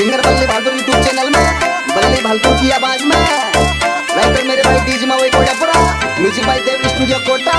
Singer बल्ले बहादुर YouTube channel में, बल्ले भालपुर की आवाज़ में। राइटर मेरे भाई डीज मावे कोटापुरा म्यूज़िक भाई देव स्टूडियो कोटा।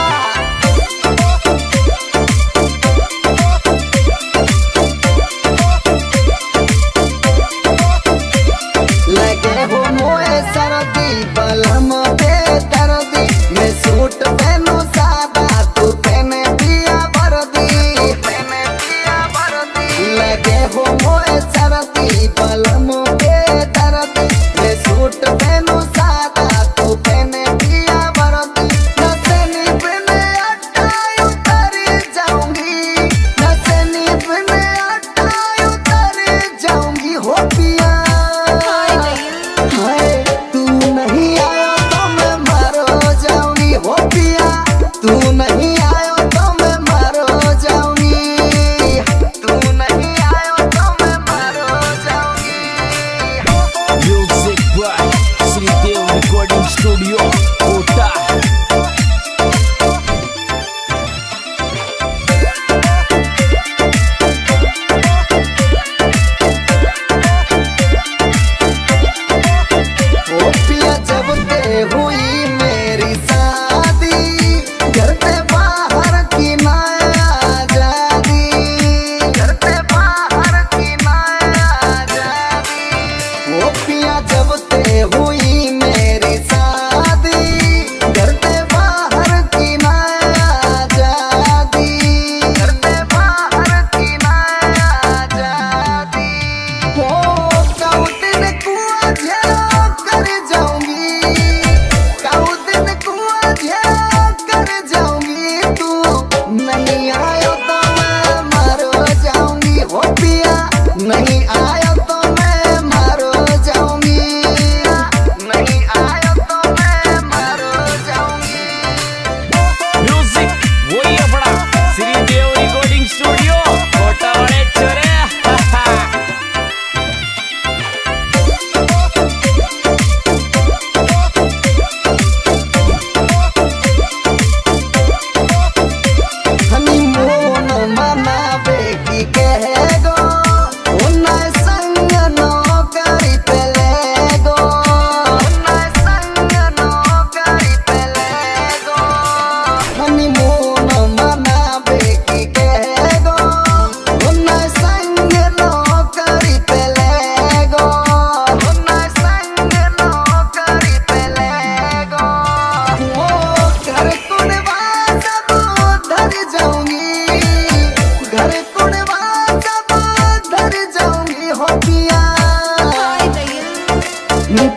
Studio.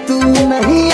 तू नहीं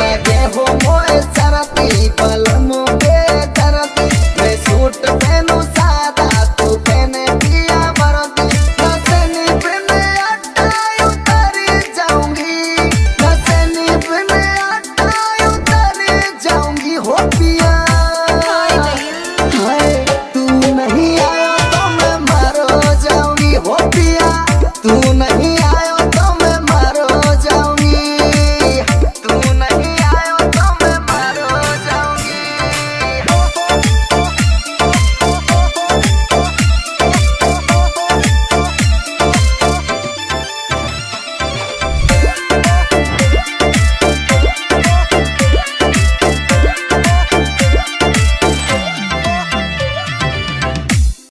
लगे हो मोए सरती पलमो